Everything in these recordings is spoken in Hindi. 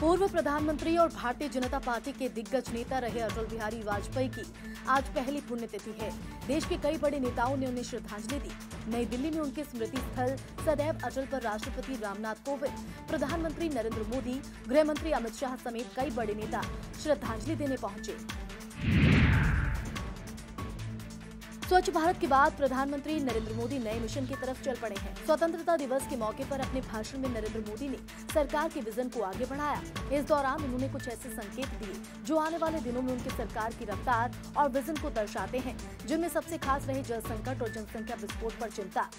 पूर्व प्रधानमंत्री और भारतीय जनता पार्टी के दिग्गज नेता रहे अटल बिहारी वाजपेयी की आज पहली पुण्यतिथि है। देश के कई बड़े नेताओं ने उन्हें श्रद्धांजलि दी। नई दिल्ली में उनके स्मृति स्थल सदैव अटल पर राष्ट्रपति रामनाथ कोविंद, प्रधानमंत्री नरेंद्र मोदी गृह मंत्री अमित शाह समेत कई बड़े नेता श्रद्धांजलि देने पहुँचे। स्वच्छ भारत के बाद प्रधानमंत्री नरेंद्र मोदी नए मिशन की तरफ़ चल पड़े हैं। स्वतंत्रता दिवस के मौके पर अपने भाषण में नरेंद्र मोदी ने सरकार के विजन को आगे बढ़ाया। इस दौरान उन्होंने कुछ ऐसे संकेत दिए, जो आने वाले दिनों में उनकी सरकार की रफ्तार और विजन को दर्शाते हैं, जिनमें सबसे खास रहे जल संकट और जनसंख्या विस्फोट आरोप चिंता।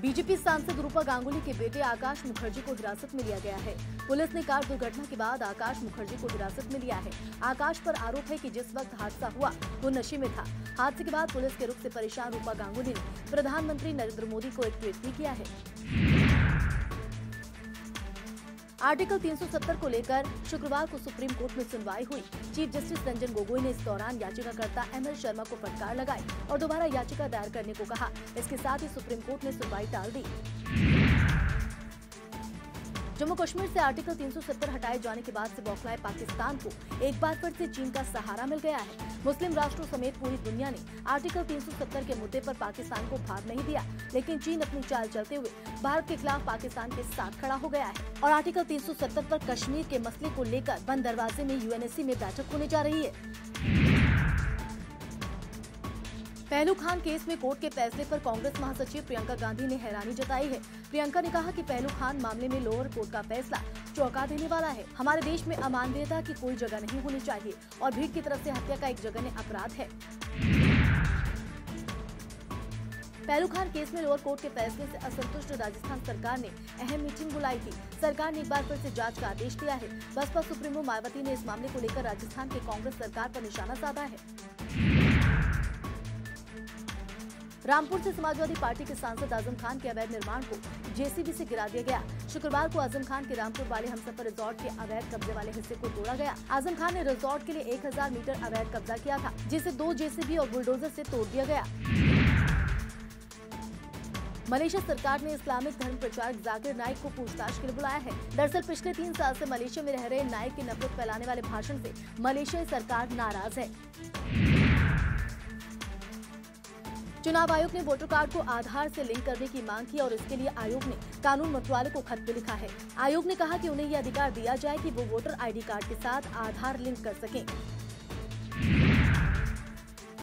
बीजेपी सांसद रूपा गांगुली के बेटे आकाश मुखर्जी को हिरासत में लिया गया है। पुलिस ने कार दुर्घटना के बाद आकाश मुखर्जी को हिरासत में लिया है। आकाश पर आरोप है कि जिस वक्त हादसा हुआ, वो नशे में था। हादसे के बाद पुलिस के रुख से परेशान रूपा गांगुली ने प्रधानमंत्री नरेंद्र मोदी को एक ट्वीट भी किया है। आर्टिकल 370 को लेकर शुक्रवार को सुप्रीम कोर्ट में सुनवाई हुई। चीफ जस्टिस रंजन गोगोई ने इस दौरान याचिकाकर्ता एम एल शर्मा को फटकार लगाई और दोबारा याचिका दायर करने को कहा। इसके साथ ही सुप्रीम कोर्ट ने सुनवाई टाल दी। जम्मू कश्मीर से आर्टिकल 370 हटाए जाने के बाद से बौखलाए पाकिस्तान को एक बार फिर से चीन का सहारा मिल गया है। मुस्लिम राष्ट्रों समेत पूरी दुनिया ने आर्टिकल 370 के मुद्दे पर पाकिस्तान को भाग नहीं दिया, लेकिन चीन अपनी चाल चलते हुए भारत के खिलाफ पाकिस्तान के साथ खड़ा हो गया है और आर्टिकल 370 पर कश्मीर के मसले को लेकर बंद दरवाजे में यूएनएससी में बैठक होने जा रही है। पहलू खान केस में कोर्ट के फैसले पर कांग्रेस महासचिव प्रियंका गांधी ने हैरानी जताई है। प्रियंका ने कहा कि पहलू खान मामले में लोअर कोर्ट का फैसला चौंका देने वाला है। हमारे देश में अमानवीयता की कोई जगह नहीं होनी चाहिए और भीड़ की तरफ़ से हत्या का एक जगह अपराध है। पहलू खान केस में लोअर कोर्ट के फैसले से असंतुष्ट राजस्थान सरकार ने अहम मीटिंग बुलाई थी। सरकार ने एक बार फिर से जाँच का आदेश दिया है। बसपा सुप्रीमो मायावती ने इस मामले को लेकर राजस्थान के कांग्रेस सरकार पर निशाना साधा है। रामपुर से समाजवादी पार्टी के सांसद आज़म खान के अवैध निर्माण को जेसीबी से गिरा दिया गया। शुक्रवार को आज़म खान के रामपुर वाले हमसफर रिजॉर्ट के अवैध कब्जे वाले हिस्से को तोड़ा गया। आज़म खान ने रिजॉर्ट के लिए 1000 मीटर अवैध कब्जा किया था, जिसे दो जेसीबी और बुलडोजर से तोड़ दिया गया। मलेशिया सरकार ने इस्लामिक धर्म प्रचारक जाकिर नाइक को पूछताछ के लिए बुलाया है। दरअसल, पिछले तीन साल से मलेशिया में रह रहे नाइक के नफरत फैलाने वाले भाषण से मलेशियाई सरकार नाराज़ है। चुनाव आयोग ने वोटर कार्ड को आधार से लिंक करने की मांग की और इसके लिए आयोग ने कानून मंत्रालय को खत भी लिखा है। आयोग ने कहा कि उन्हें यह अधिकार दिया जाए कि वो वोटर आईडी कार्ड के साथ आधार लिंक कर सकें।